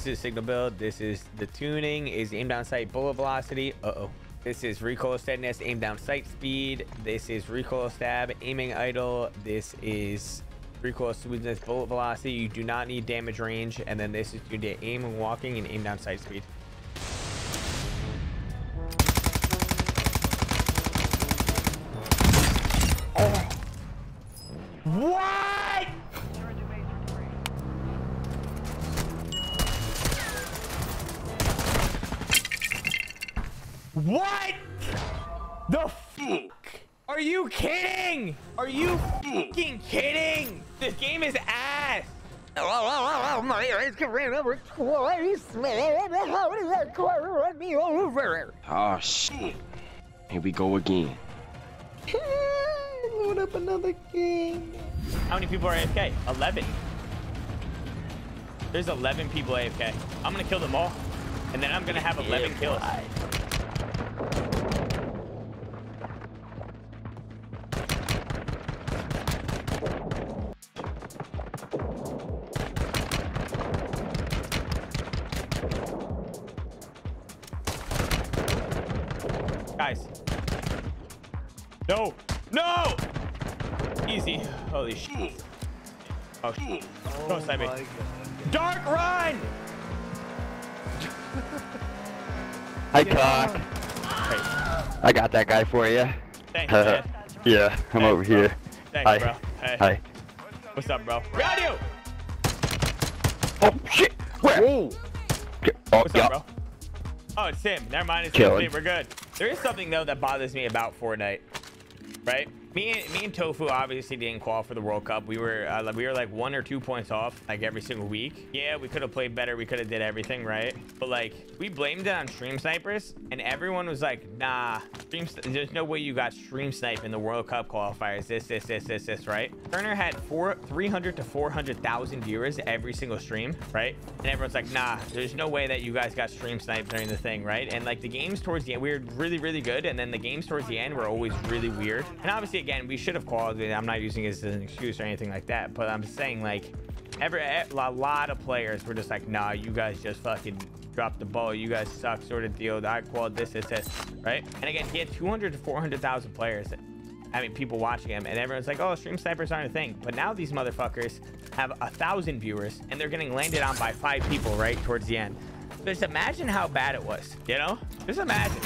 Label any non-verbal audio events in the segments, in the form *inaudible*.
This is signal build. This is the tuning. Is aim down sight bullet velocity. Uh oh. This is recoil steadiness, aim down sight speed. This is recoil stab, aiming idle. This is recoil smoothness, bullet velocity. You do not need damage range. And then this is you aim and walking and aim down sight speed. What? The fuck? Are you kidding? Are you fucking kidding? This game is ass. Oh shit. Here we go again. Load up another game. How many people are AFK? 11. There's 11 people AFK. I'm gonna kill them all. And then I'm gonna have 11 kills. Guys. No! No! Easy. Holy shit. Oh, shit. Don't snipe me. Oh my God. Dark run! *laughs* Hi, cock. Hey, I got that guy for you. thanks, uh, man. yeah, I'm Hey, over bro. here. Thanks, Hi. bro. Hey. Hi. What's up, bro? Got you! Oh shit! Where? Whoa. Oh What's yeah. up, bro? Oh, it's him. Never mind. It's Kill him. him. We're good. There is something though that bothers me about Fortnite, right? Me and me and Tfue obviously didn't qualify for the World Cup. We were uh, we were like one or two points off like every single week. Yeah, we could have played better. We could have did everything right. But like we blamed it on stream snipers, and everyone was like, "Nah, stream. There's no way you got stream snipe in the World Cup qualifiers. This, this, this, this, this, right?" Turner had four, 300 to 400,000 viewers every single stream, right? And everyone's like, "Nah, there's no way that you guys got stream snipe during the thing, right?" And like the games towards the end, we were really, really good, and then the games towards the end were always really weird. And obviously, again, we should have qualified. I'm not using it as an excuse or anything like that, but I'm saying like every a lot of players were just like, "Nah, you guys just fucking." dropped the ball. You guys suck, sort of deal. I called this, this, this, right? And again, he had 200 to 400,000 players. I mean, people watching him, and everyone's like, "Oh, stream snipers aren't a thing." But now these motherfuckers have a thousand viewers, and they're getting landed on by five people right towards the end. Just imagine how bad it was, you know? Just imagine.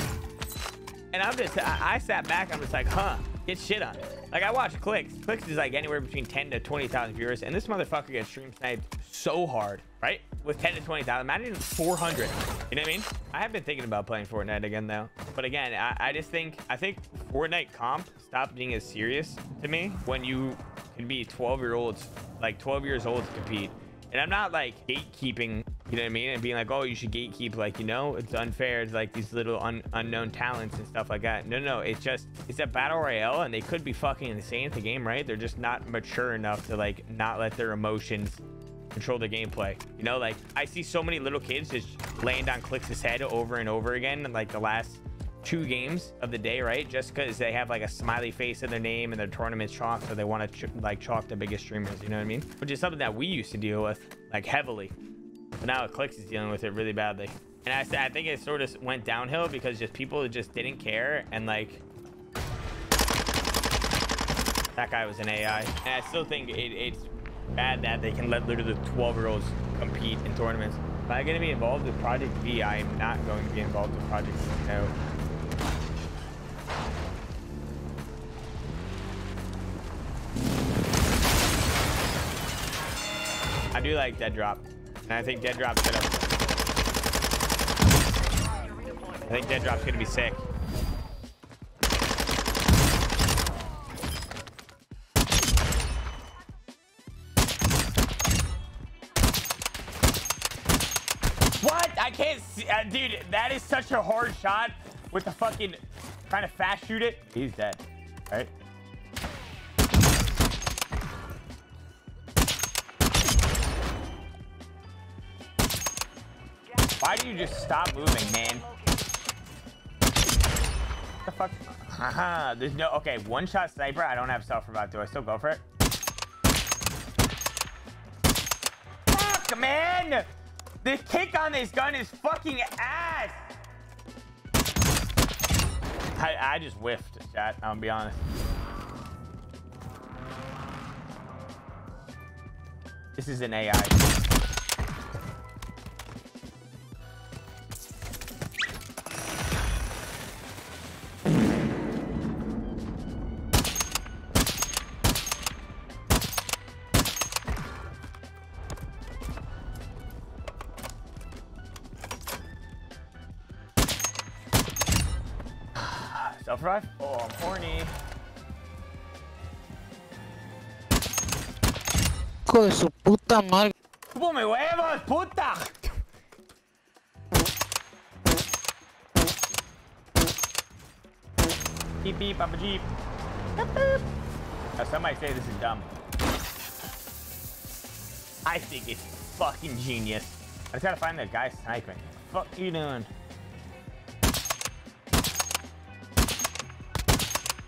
And I'm just, I, I sat back. I'm just like, huh, get shit on. Like I watch Clix. Clix is like anywhere between 10 to 20,000 viewers, and this motherfucker gets stream sniped so hard, right? With 10 to 20,000. Imagine 400. You know what I mean? I have been thinking about playing Fortnite again though. But again, I, I just think I think Fortnite comp stopped being as serious to me when you can be 12 year olds, like 12 years old to compete. And I'm not like gatekeeping, you know what I mean? And being like, oh, you should gatekeep, like, you know, it's unfair. It's like these little un unknown talents and stuff like that. No, no, it's just, it's a battle royale and they could be fucking insane at the game, right? They're just not mature enough to like not let their emotions control the gameplay. You know, like I see so many little kids just land on Clix's head over and over again in like the last two games of the day, right? Just because they have like a smiley face in their name and their tournament's chalk, so they want to ch like chalk the biggest streamers. You know what I mean? Which is something that we used to deal with like heavily, but now Clix is dealing with it really badly. And I I think it sort of went downhill because just people just didn't care and like that guy was an AI. And I still think it, it's bad that they can let literally 12 year olds compete in tournaments. Am I going to be involved with Project V? I am not going to be involved with Project V. No. I do like Dead Drop. And I think Dead Drop's gonna. I think Dead Drop's gonna be sick. What? I can't see. Uh, dude, that is such a hard shot with the fucking trying to fast shoot it. He's dead. All right. Why do you just stop moving, man? What the fuck? Haha, there's no. Okay, one shot sniper. I don't have self revive. Do I still go for it? Fuck, man! The kick on this gun is fucking ass. I, I just whiffed, chat. I'm gonna be honest. This is an AI. Self revive? Oh, I'm horny. Hijo de su puta madre. ¡Chúpame huevos, puta! Beep beep, I'm a jeep. Beep, beep. Now somebody say this is dumb. I think it's fucking genius. I just gotta find that guy sniping. Fuck you doing?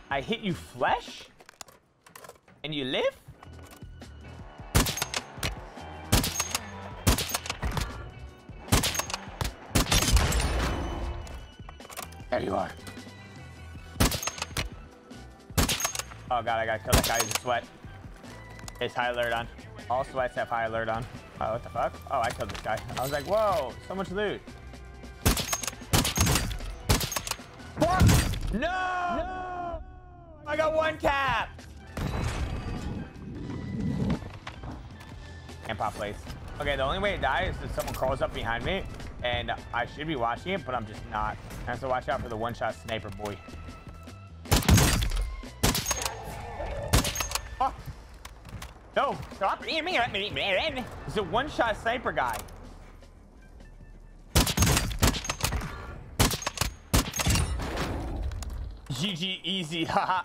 I hit you flesh? And you live? There you are. Oh god, I gotta kill that guy who's a sweat. It's high alert on. All sweats have high alert on. Oh, what the fuck? Oh, I killed this guy. I was like, whoa, so much loot. Fuck! No! No! I got one cap. Can't pop place. Okay, the only way to die is if someone crawls up behind me, and I should be watching it, but I'm just not. I have to watch out for the one-shot sniper boy. Oh. No, stop aiming at me, man. It's a one-shot sniper guy. GG easy, *laughs* haha.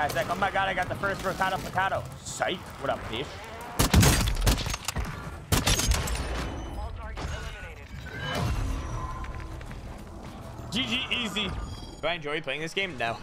Guy's like, oh my god, I got the first Rosado Potato. Psych. What up, bitch? GG easy. Do I enjoy playing this game? No.